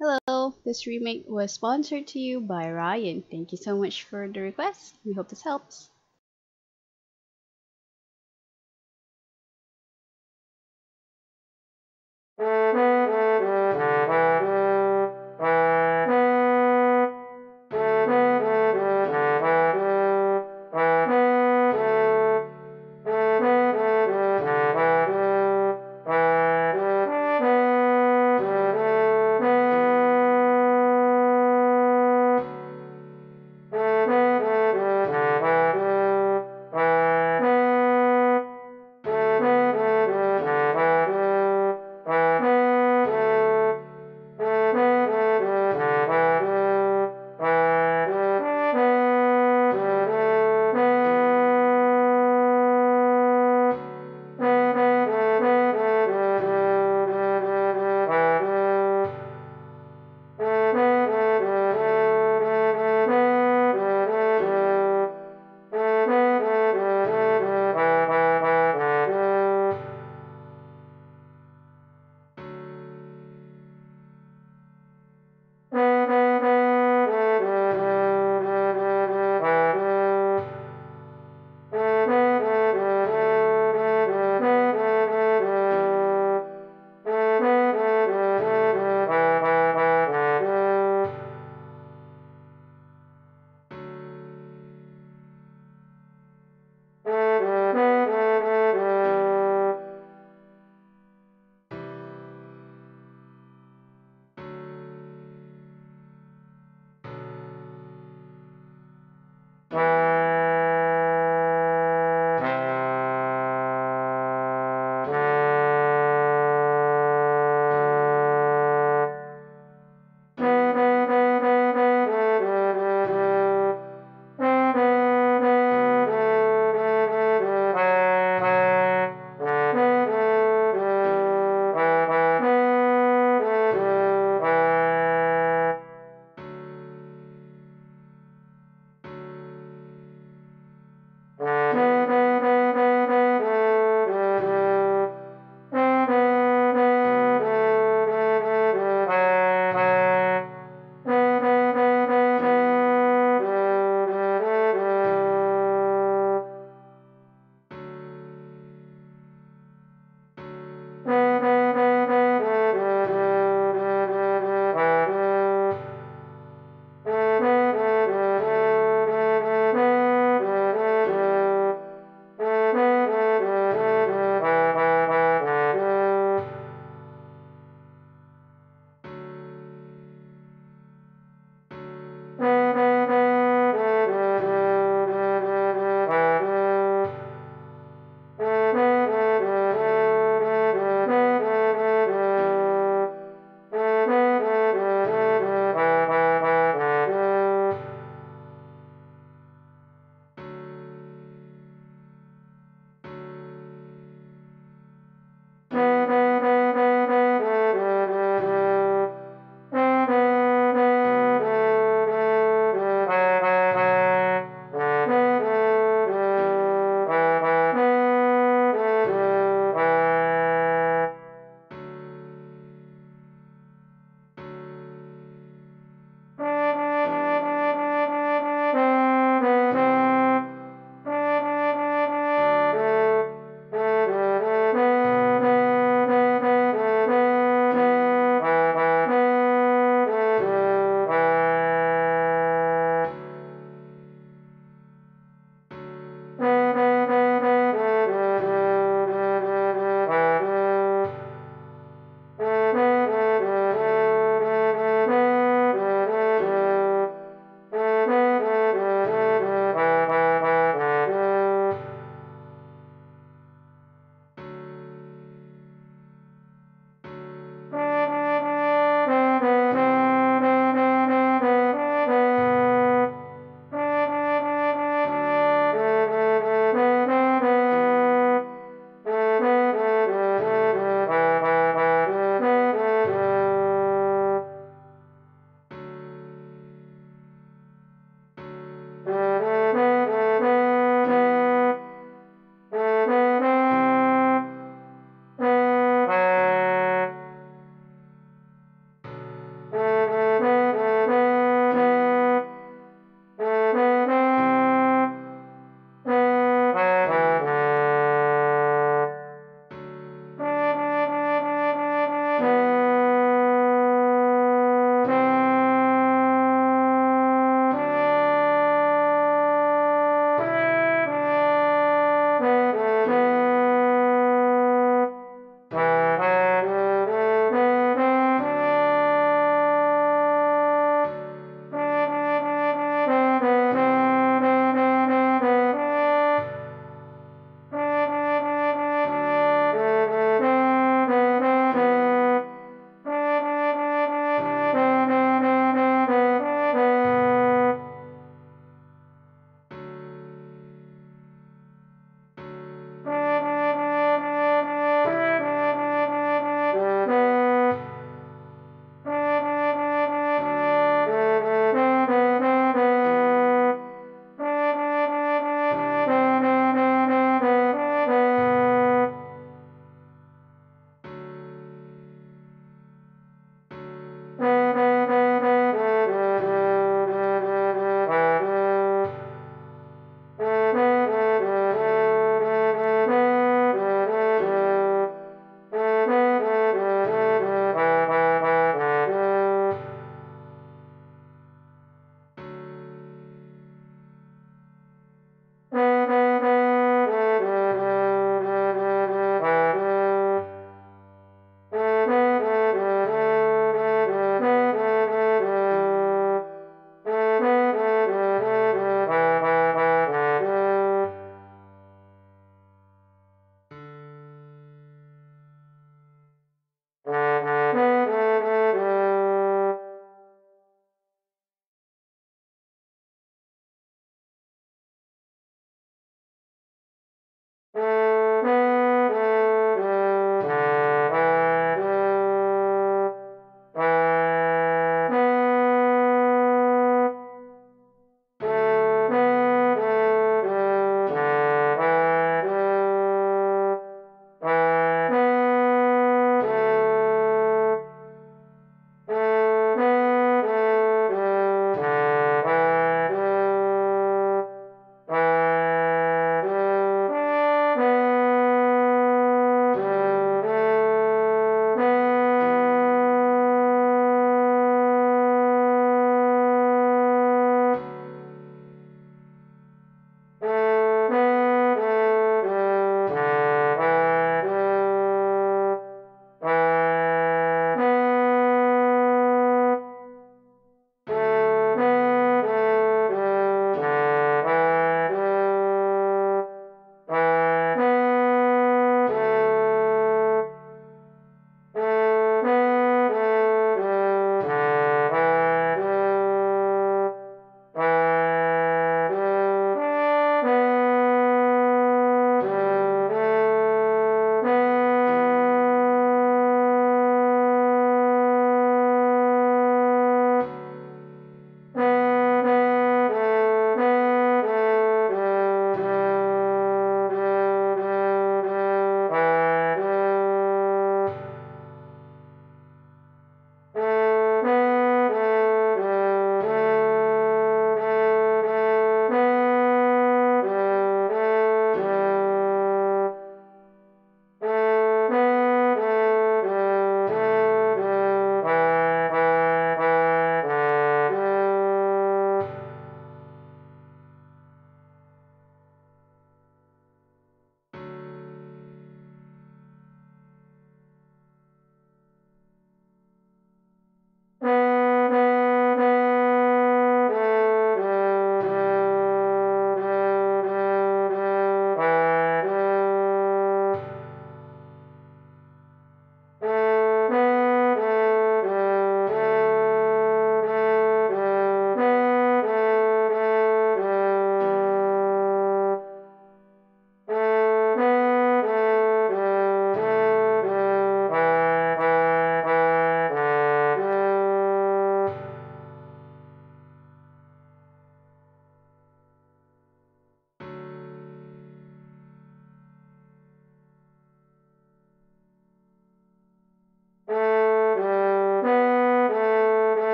Hello, this remake was sponsored to you by Ryan. Thank you so much for the request. We hope this helps.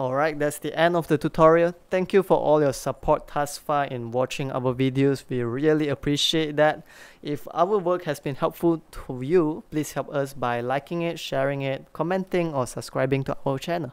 Alright, that's the end of the tutorial. Thank you for all your support thus far in watching our videos. We really appreciate that. If our work has been helpful to you, please help us by liking it, sharing it, commenting or subscribing to our channel.